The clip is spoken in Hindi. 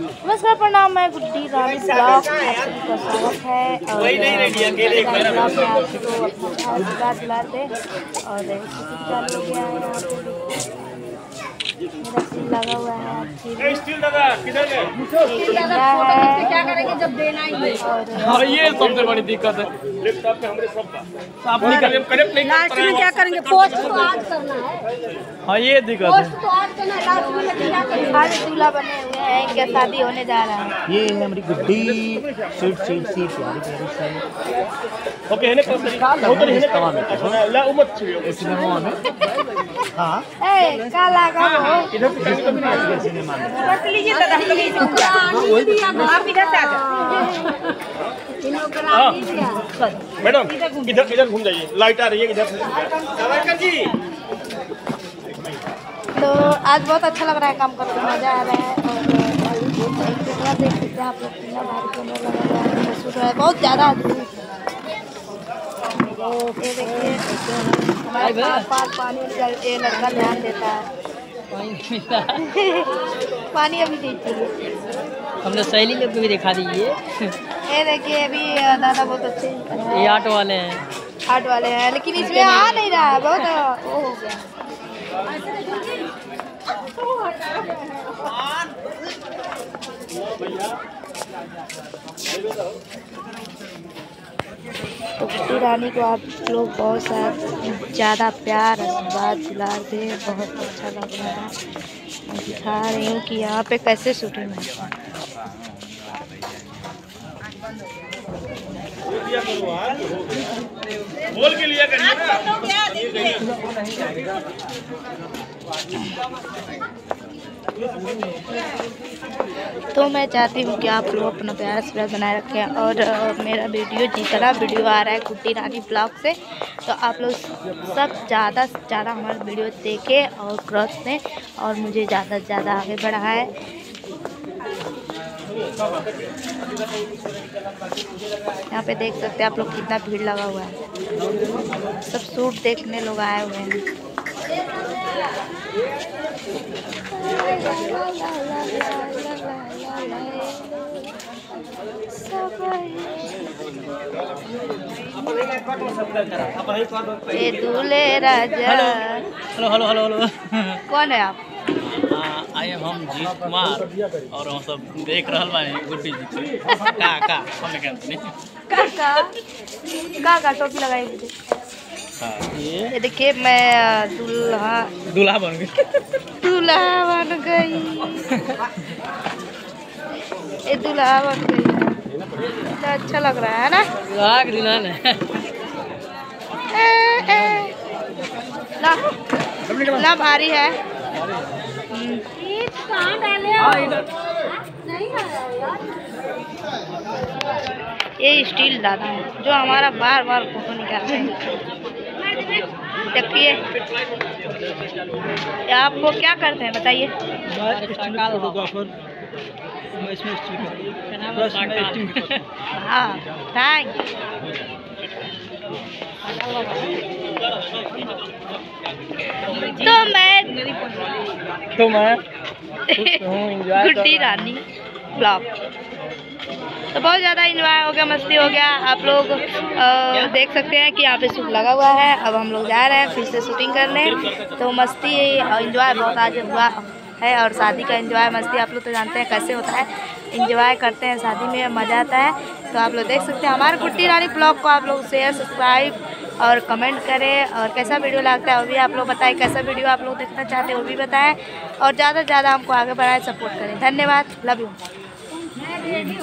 नमस्कार प्रणाम मैं गुड्डी रानी ब्लॉग। आप स्वागत है और ब्लॉग में आप अपना और चालू हो गया है। यहाँ लगा हुआ है। स्टील दादा किधर गए एक इंडिया है। क्या करेंगे जब देना ही और हाँ ये सबसे बड़ी दिक्कत है। लैपटॉप पे हमरे सब का आप निकल नहीं लास्ट में क्या करेंगे? पोस्ट तो आज करना है। हाँ ये दिक्कत पोस्ट तो आज करना है। लास्ट में क्या करेंगे? आज दूल्हा बने हुए हैं इनका शादी होने जा रहा है। ये है हमारी गुड्डी स्वीट स्वीट सी प्यारी प्यारी सी ओके है ना कौन सा वो तो है ना ला उमत छियो सिनेमा में हाँ। ए काला का इधर से कनेक्ट करना सिनेमा में रख लीजिए दादा हम लोग आप इधर से आ जाओ मैडम इधर इधर घूम जाइए। लाइट आ रही है इधर से तो आज बहुत अच्छा लग रहा है काम करके मज़ा आ रहा है और कैमरा देख सकते हैं आप लोग कितना भारी कैमरा लगा हुआ है शूट रहा है बहुत ज़्यादा आदमी है। ये देखिए हमारे पास पास पानी ये लड़का ध्यान देता है। पानी अभी नहीं चाहिए हमने सहेली लोग को भी दिखा दीजिए। ये देखिए अभी दादा बहुत अच्छे ये ऑटो वाले हैं। हार्ट वाले हैं लेकिन इसमें आ नहीं रहा है बहुत वो हो गया। तो गुड्डी रानी को आप लोग बहुत सारा ज़्यादा प्यार आशीर्वाद दुलार दे बहुत अच्छा लग रहा है। मैं दिखा रही हूँ कि यहाँ पे कैसे शूटिंग है बोल के लिया करिए ना। तो मैं चाहती हूँ कि आप लोग अपना प्यार आशीर्वाद बनाए रखें और मेरा वीडियो जितना वीडियो आ रहा है कुट्टी रानी ब्लॉग से तो आप लोग सब ज़्यादा से ज़्यादा हमारा वीडियो देखें और क्रॉस दें और मुझे ज़्यादा से ज़्यादा आगे बढ़ाएँ। यहाँ पे देख सकते हैं आप लोग कितना भीड़ लगा हुआ है। सब सूट देखने लोग आए हुए हैं। ये दूल्हे राजा। Hello hello hello hello. कौन है आप? आई एम हम जीत कुमार और हम सब देख रहल बानी गुड्डी जी के। का का हम नहीं काका काका टोपी लगाई मुझे ये ये देखिए मैं दूल्हा दूल्हा बन गई। दूल्हा बन गई। ये दूल्हा बन गई। तो अच्छा लग रहा है ना? दुल्हन है। ए, ए। ना ना भारी है। ये स्टील दादा है जो हमारा बार बार फ़ोटो निकालते हैं। देखिए। ये आपको क्या करते हैं बताइए। हाँ थैंक तो मैं तो मैं गुड्डी रानी। ब्लॉग। तो बहुत ज़्यादा इंजॉय हो गया मस्ती हो गया। आप लोग अ, देख सकते हैं कि यहाँ पे शूट लगा हुआ है। अब हम लोग जा रहे हैं फिर से शूटिंग करने। तो मस्ती और इंजॉय बहुत आज हुआ है और शादी का इन्जॉय मस्ती। आप लोग तो जानते हैं कैसे होता है। इन्जॉय करते हैं शादी में मज़ा आता है। तो आप लोग देख सकते हैं हमारे गुड्डी रानी ब्लॉग को आप लोग शेयर सब्सक्राइब और कमेंट करें। और कैसा वीडियो लगता है वो भी आप लोग बताएँ। कैसा वीडियो आप लोग देखना चाहते हैं वो भी बताएँ। और ज़्यादा से ज़्यादा हमको आगे बढ़ाएँ सपोर्ट करें। धन्यवाद लव यू already